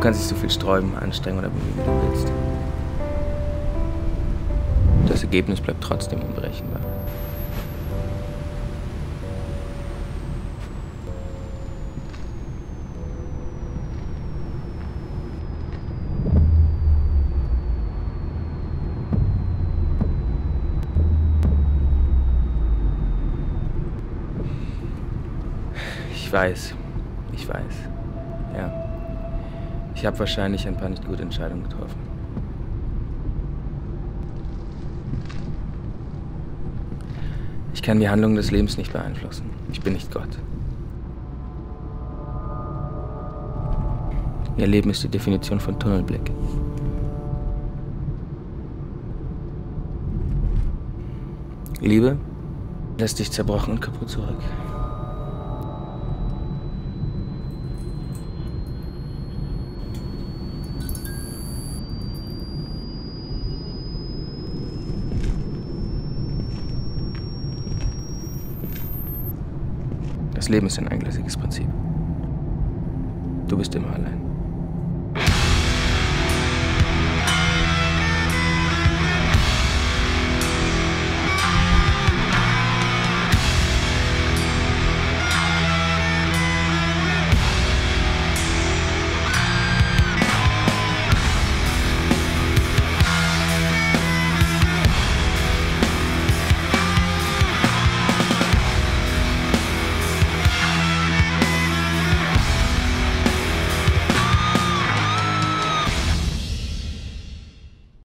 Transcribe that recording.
kannst dich so viel sträuben, anstrengen oder bemühen, wie du willst. Das Ergebnis bleibt trotzdem unberechenbar. Ich weiß. Ich weiß. Ja. Ich habe wahrscheinlich ein paar nicht gute Entscheidungen getroffen. Ich kann die Handlungen des Lebens nicht beeinflussen. Ich bin nicht Gott. Ihr Leben ist die Definition von Tunnelblick. Liebe lässt dich zerbrochen und kaputt zurück. Das Leben ist ein eingleisiges Prinzip. Du bist immer allein.